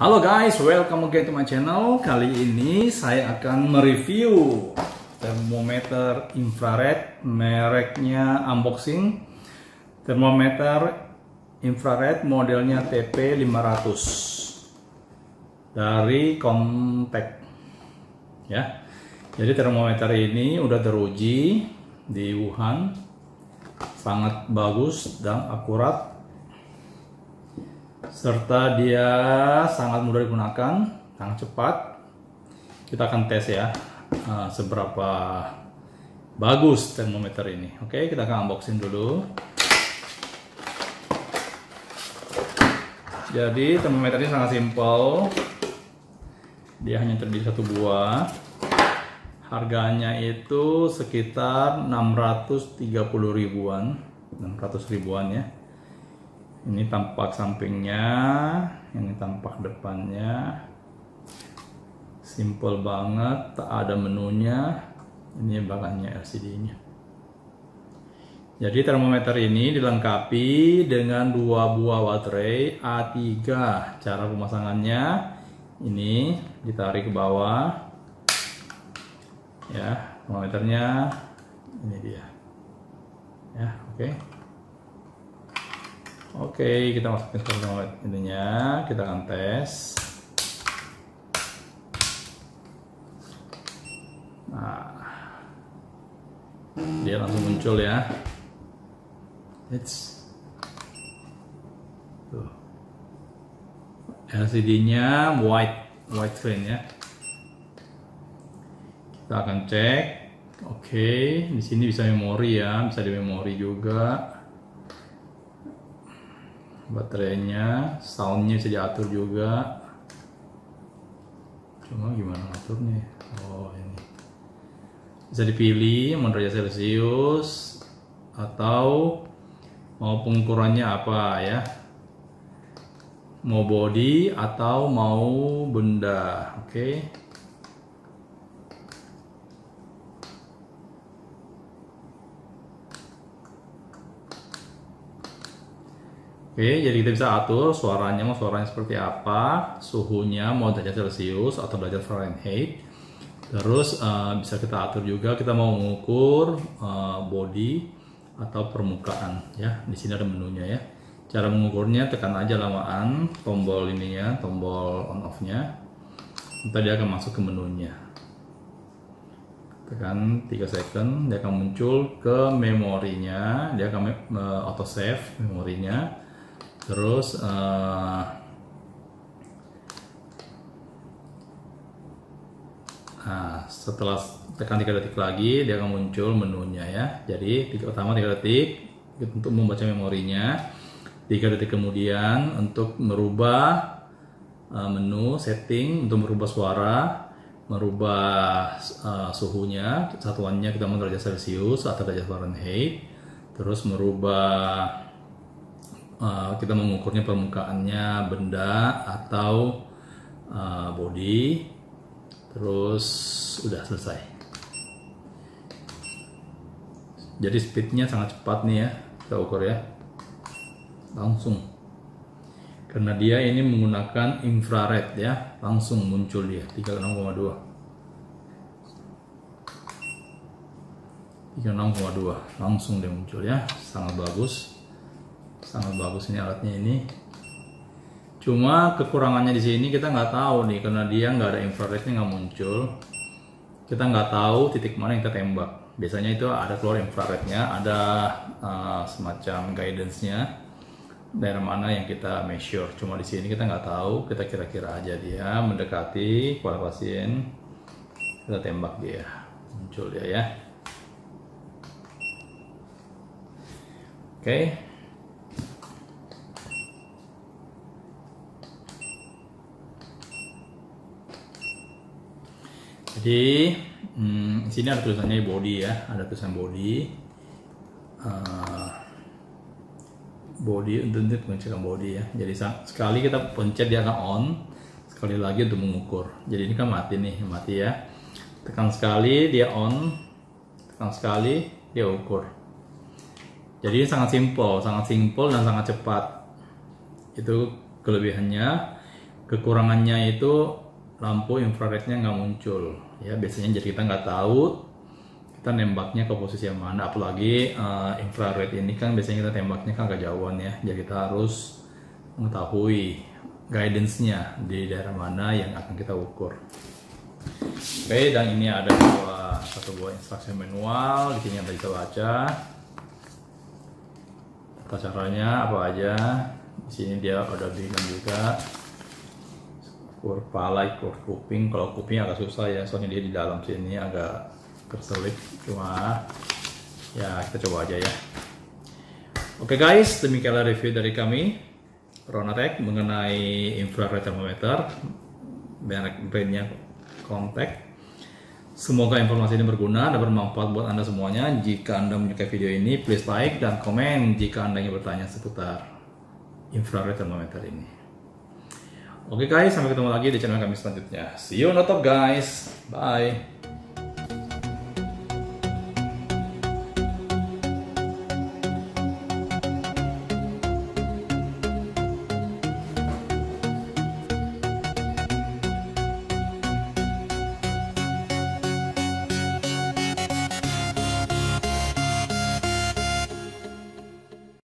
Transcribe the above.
Halo guys, welcome again to my channel. Kali ini saya akan mereview termometer infrared mereknya unboxing. Termometer infrared modelnya TP500 dari Contact. Ya. Jadi termometer ini udah teruji di Wuhan. Sangat bagus dan akurat serta dia sangat mudah digunakan, sangat cepat. Kita akan tes ya uh, seberapa bagus termometer ini. Oke, kita akan unboxing dulu. Jadi termometer ini sangat simpel. Dia hanya terdiri satu buah. Harganya itu sekitar 630 ribuan, 600 ribuan ya ini tampak sampingnya ini tampak depannya. Simple banget tak ada menunya. Ini belakangnya LCD nya jadi termometer ini dilengkapi dengan dua buah baterai A3 cara pemasangannya ini ditarik ke bawah. Ya termometernya ini dia. Ya oke. okay. Oke, kita masukin termometer ininya, kita akan tes. Nah, dia langsung muncul ya. It's. LCD-nya white, white screen ya. Kita akan cek. Oke, di sini bisa memori ya, bisa di memori juga baterainya soundnya bisa diatur juga. Cuma gimana aturnya oh ini. Bisa dipilih mau derajat celcius atau mau pengukurannya apa ya? Mau body atau mau benda oke? okay. Oke, jadi kita bisa atur suaranya mau suaranya seperti apa, suhunya mau derajat Celcius atau derajat Fahrenheit. Terus uh, bisa kita atur juga kita mau mengukur uh, body atau permukaan ya. Di sini ada menunya ya. Cara mengukurnya tekan aja lamaan tombol ininya, tombol on off-nya. Nanti dia akan masuk ke menunya. Tekan 3 second, dia akan muncul ke memorinya, dia akan uh, auto save memorinya terus uh, nah setelah tekan 3 detik lagi dia akan muncul menunya ya. Jadi titik pertama 3 detik untuk membaca memorinya. 3 detik kemudian untuk merubah uh, menu setting untuk merubah suara merubah uh, suhunya satuannya kita mau derajat celcius atau derajat fahrenheit. Terus merubah uh, kita mengukurnya permukaannya benda atau uh, body. Terus udah selesai. Jadi speednya sangat cepat nih ya kita ukur ya. Langsung. Karena dia ini menggunakan infrared ya langsung muncul dia 36,2 36,2 langsung dia muncul ya sangat bagus sangat bagus ini alatnya ini. Cuma kekurangannya di sini kita nggak tahu nih karena dia nggak ada infrarednya nggak muncul. Kita nggak tahu titik mana yang kita tembak biasanya itu ada keluar infrarednya ada uh, semacam guidance-nya daerah mana yang kita measure. Cuma di sini kita nggak tahu kita kira-kira aja dia mendekati kepala pasien kita tembak dia. Muncul dia ya. Oke. okay. Jadi hmm, sini ada tulisannya body ya ada tulisan body. Uh, body untuk pengecekan body ya. Jadi sekali kita pencet dia akan on. Sekali lagi untuk mengukur. Jadi ini kan mati nih mati ya. Tekan sekali dia on. Tekan sekali dia ukur. Jadi sangat simple sangat simple dan sangat cepat. Itu kelebihannya. Kekurangannya itu lampu infrarednya nggak muncul. Ya biasanya jadi kita nggak tahu. Kita nembaknya ke posisi yang mana apalagi uh, infrared ini kan biasanya kita tembaknya kan agak jauhan ya. Jadi kita harus mengetahui guidance-nya di daerah mana yang akan kita ukur. Oke dan ini ada dua satu buah instruksi manual. Di sini yang kita baca. Tata caranya apa aja. Di sini dia ada bilang juga ukur pala, ukur kuping. Kalau kuping agak susah ya, soalnya dia di dalam sini agak terselip. Cuma ya kita coba aja ya. Oke guys, demikianlah review dari kami Ronatec mengenai infrared thermometer merek brandnya Contact. Semoga informasi ini berguna dan bermanfaat buat Anda semuanya. Jika Anda menyukai video ini, please like dan komen jika Anda ingin bertanya seputar infrared thermometer ini. Oke guys, sampai ketemu lagi di channel kami selanjutnya. See you on the top guys. Bye.